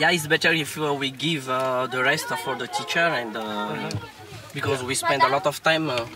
Yeah, it's better if uh, we give uh, the rest for the teacher and uh, because we spend a lot of time. Uh,